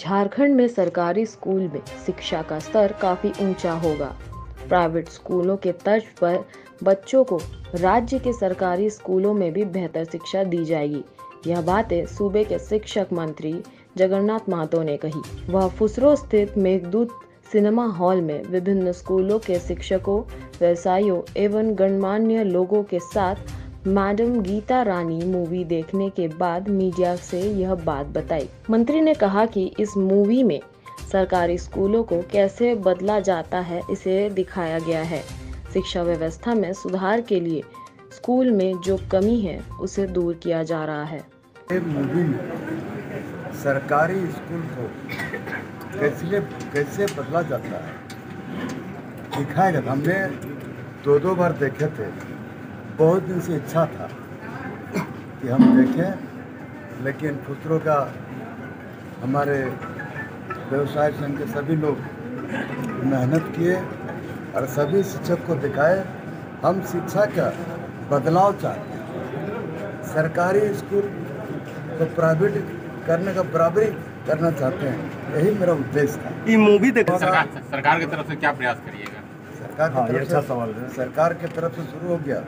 झारखंड में सरकारी स्कूल में शिक्षा का स्तर काफ़ी ऊँचा होगा। प्राइवेट स्कूलों के तर्ज पर बच्चों को राज्य के सरकारी स्कूलों में भी बेहतर शिक्षा दी जाएगी। यह बातें सूबे के शिक्षक मंत्री जगन्नाथ महतो ने कही। वह फुसरो स्थित मेघदूत सिनेमा हॉल में विभिन्न स्कूलों के शिक्षकों, व्यवसायियों एवं गणमान्य लोगों के साथ मैडम गीता रानी मूवी देखने के बाद मीडिया से यह बात बताई। मंत्री ने कहा कि इस मूवी में सरकारी स्कूलों को कैसे बदला जाता है, इसे दिखाया गया है। शिक्षा व्यवस्था में सुधार के लिए स्कूल में जो कमी है, उसे दूर किया जा रहा है। मूवी में सरकारी स्कूल को कैसे कैसे बदला जाता है? दिखाएगा हमने दो दो बार देखे थे। बहुत दिन से इच्छा था कि हम देखें लेकिन पुत्रों का हमारे व्यवसाय संघ के सभी लोग मेहनत किए और सभी शिक्षक को दिखाए हम शिक्षा का बदलाव चाहते हैं। सरकारी स्कूल को प्राइवेट करने का बराबरी करना चाहते हैं यही मेरा उद्देश्य था। ये मूवी देखो सरकार सरकार की तरफ़ से क्या प्रयास करिएगा? सरकार हाँ, की तरफ़ अच्छा से सवाल है। सरकार की तरफ़ से शुरू हो गया।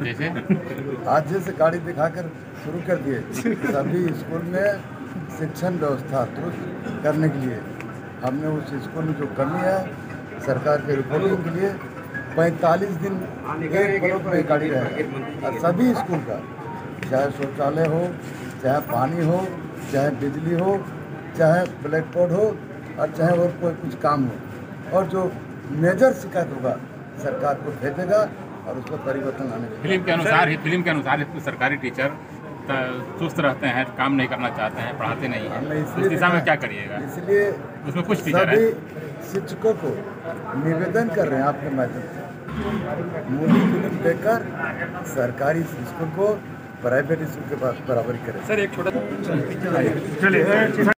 आज जैसे गाड़ी दिखाकर शुरू कर दिए, सभी स्कूल में शिक्षण व्यवस्था दुरुस्त करने के लिए। हमने उस स्कूल में जो कमी है, सरकार के रिपोर्टिंग के लिए 45 दिन में गाड़ी रहेगा और सभी स्कूल का, चाहे शौचालय हो, चाहे पानी हो, चाहे बिजली हो, चाहे ब्लैक बोर्ड हो, और चाहे और कोई कुछ काम हो। और जो मेजर शिकायत होगा, सरकार को भेजेगा और उसको परिवर्तन आने फ़िल्म के अनुसार ही फ़िल्म के अनुसार ही सरकारी टीचर सुस्त रहते हैं काम नहीं करना चाहते हैं पढ़ाते नहीं हैं। इसलिए इस दिशा में क्या करिएगा? इसलिए उसमें कुछ टीचर है। सभी शिक्षकों को निवेदन कर रहे हैं आपके माध्यम से। मोदी फ़िल्म देखकर सरकारी स्कूल को प्राइवेट स्कूल के पास बराबरी करें। सर एक छोटा चलिए।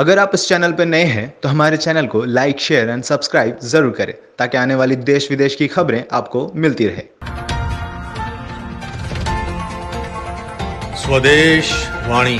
अगर आप इस चैनल पर नए हैं तो हमारे चैनल को लाइक शेयर एंड सब्सक्राइब ज़रूर करें, ताकि आने वाली देश विदेश की खबरें आपको मिलती रहे। स्वदेश वाणी।